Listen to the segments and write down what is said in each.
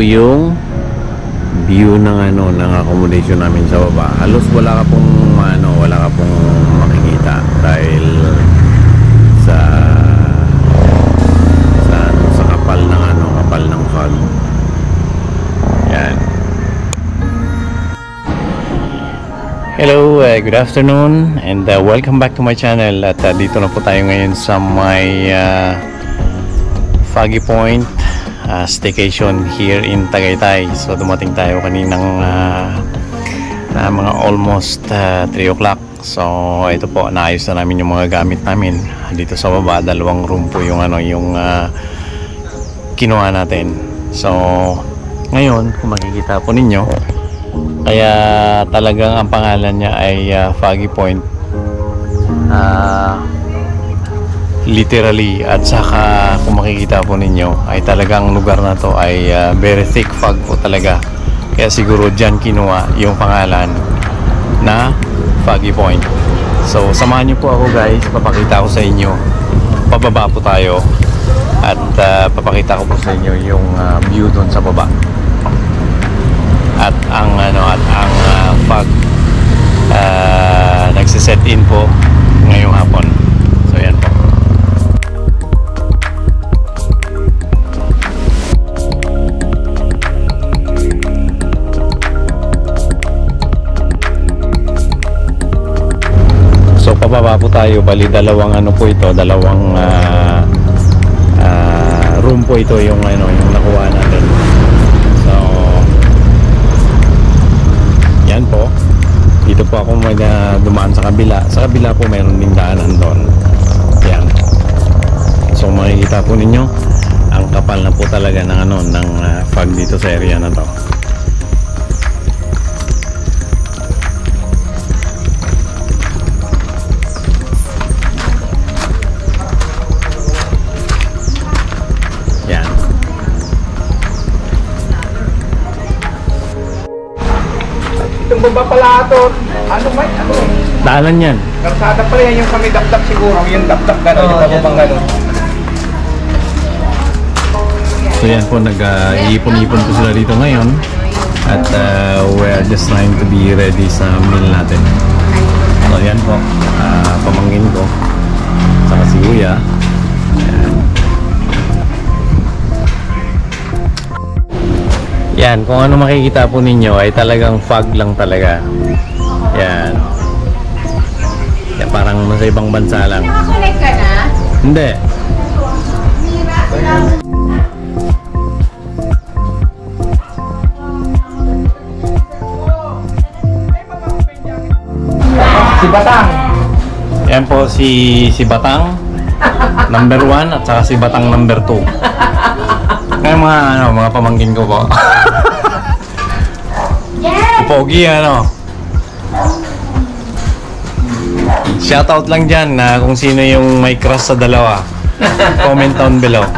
po yung view ng ano ng accommodation namin sa baba. Halos wala ka pong ano, wala ka pong makikita dahil sa sa ano, sa kapal ng ano, kapal ng fog. Yan. Hello, uh, good afternoon and uh, welcome back to my channel at uh, dito na po tayo ngayon sa may uh, Foggy Point uh, staycation here in Tagaytay. So dumating tayo kaninang uh, na mga almost uh, 3 o'clock. So ito po, naayos na namin yung mga gamit namin. Dito sa baba, dalawang room po yung ano, yung uh, kinuha natin. So ngayon, kung makikita po ninyo, kaya talagang ang pangalan niya ay uh, Foggy Point. Ah literally at saka kung makikita po ninyo ay talagang lugar na to ay uh, very thick fog po talaga. Kaya siguro dyan kinuha yung pangalan na Foggy Point. So samahan nyo po ako guys. Papakita ko sa inyo. Pababa po tayo. At uh, papakita ko po sa inyo yung uh, view doon sa baba. At ang ano at ang uh, fog uh, nagsiset in po ngayong hapon tayo, bali dalawang ano po ito, dalawang ah, ah, room po ito yung ano, yung nakuha natin. So Yan po. Dito po ako may ah, dumaan sa kabila. Sa kabila po mayroon ding daanan doon. Yan. So makikita po ninyo ang kapal na po talaga ng ano ng ah, fog dito sa area na to. Itong baba pala ito, ano ba? Ano eh? Daanan yan. Karsada pala yan yung kami dapdap siguro. Yung dapdap gano'n, yung bababang gano'n. So yan po, nag-iipon-ipon po sila dito ngayon. At uh, we're just trying to be ready sa meal natin. So yan po, uh, pamangkin ko. Saka si Kuya. Yan, kung ano makikita po ninyo ay talagang fog lang talaga. Yan. Yan parang nasa ibang bansa lang. Nakakulik ka na? Hindi. Si Batang. Yan po si si Batang number 1 at saka si Batang number 2. Kaya mga ano, mga pamangkin ko po. Yes! Pogi ano. Shoutout lang dyan na kung sino yung may crush sa dalawa. Comment down below.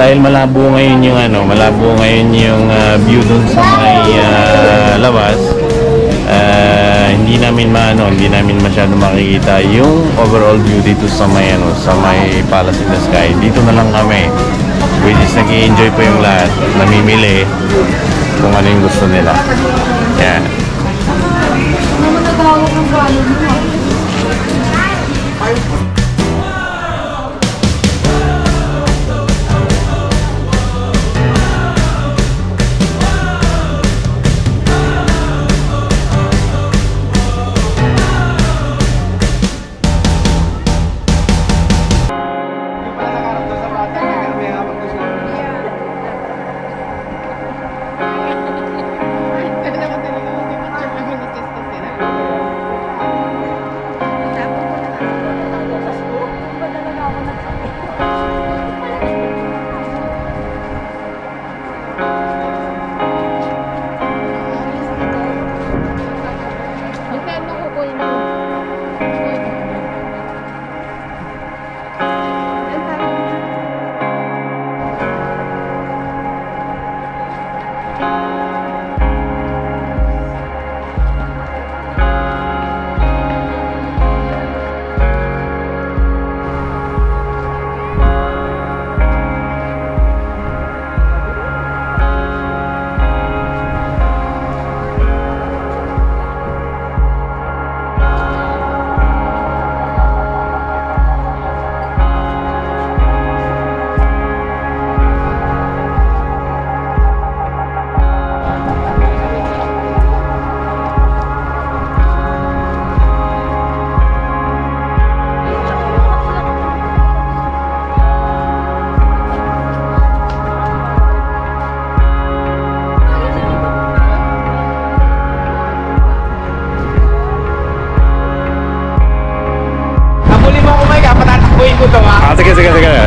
Dahil malabo ngayon yung ano, malabo ngayon yung ah, view dun sa may ah, labas, ah, hindi namin maano, hindi namin masyado makikita yung overall view dito sa may ano, sa may Palace in the Sky. Dito na lang kami. Which is nag-enjoy pa yung lahat, namimili kung ano yung gusto nila. Yan. Naman quédate, quédate, quédate.